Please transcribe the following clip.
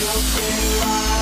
You'll